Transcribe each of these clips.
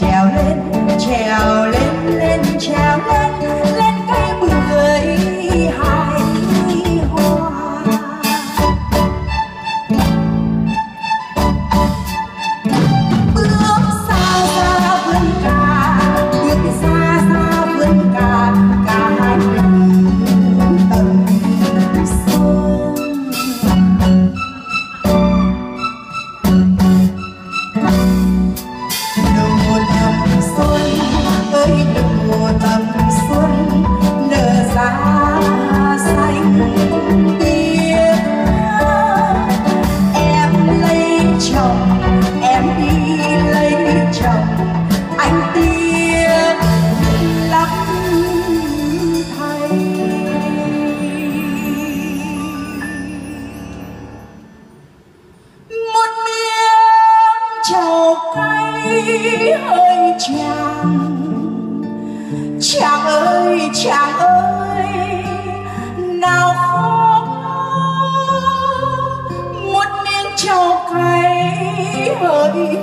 trèo lên trèo lên lên trèo lên.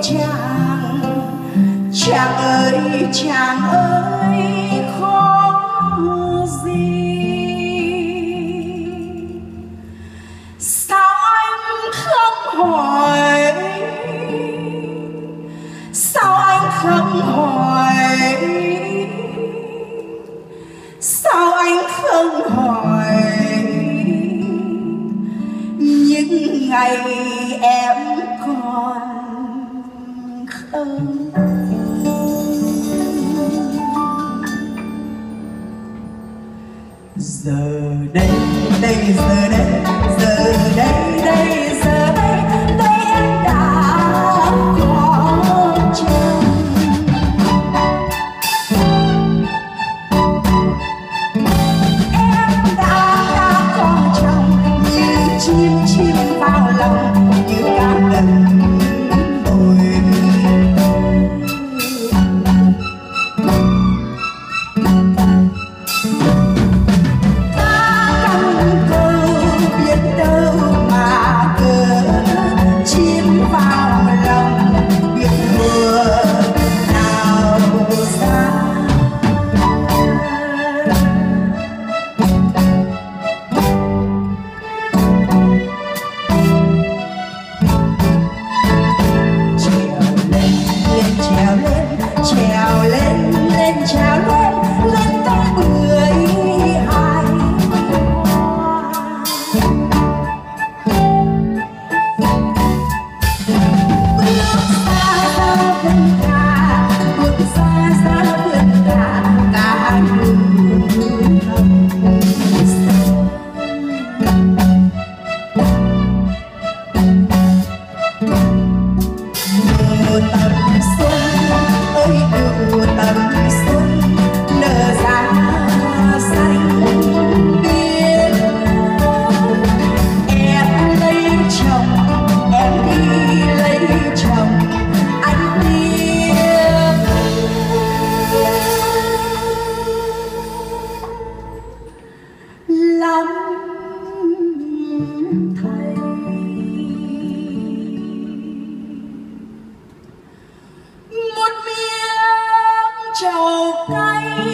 chàng chàng ơi chàng ơi khó gì sao anh không hỏi? Sao anh không hỏi? Sao anh không hỏi? Những ngày em còn giờ đây đây giờ đây giờ đây đây.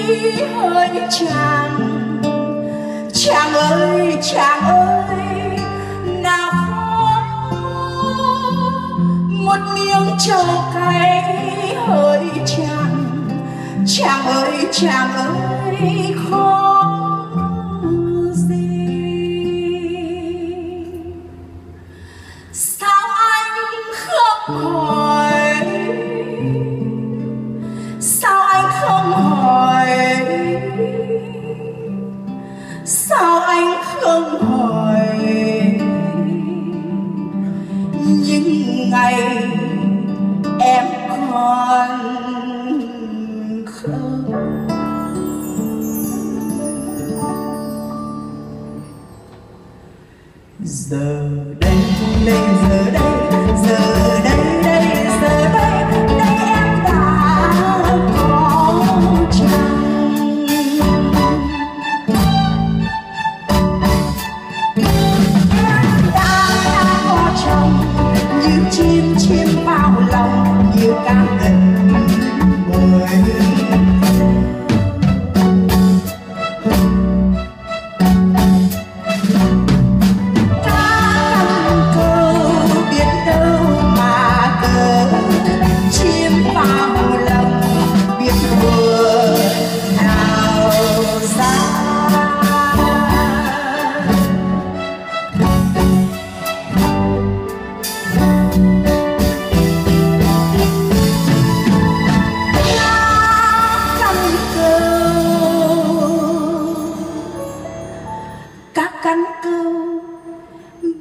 hơi chàng. Chàng ơi chàng ơi, nào khó một miếng trầu cay hơi chàng. Chàng ơi chàng ơi khó ngày em còn không? Giờ đây lên giờ đây giờ đây.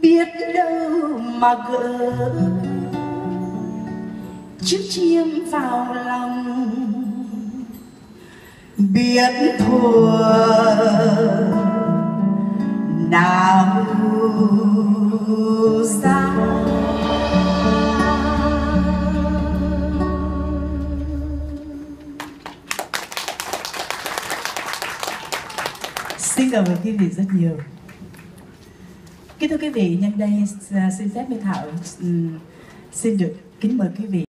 Biết đâu mà gỡ. Chiếc chim vào lòng, biết thua. Nào xa. Xin cảm ơn quý vị rất nhiều. Kính thưa quý vị, nhân đây à, xin phép Minh Thảo ừ, xin được kính mời quý vị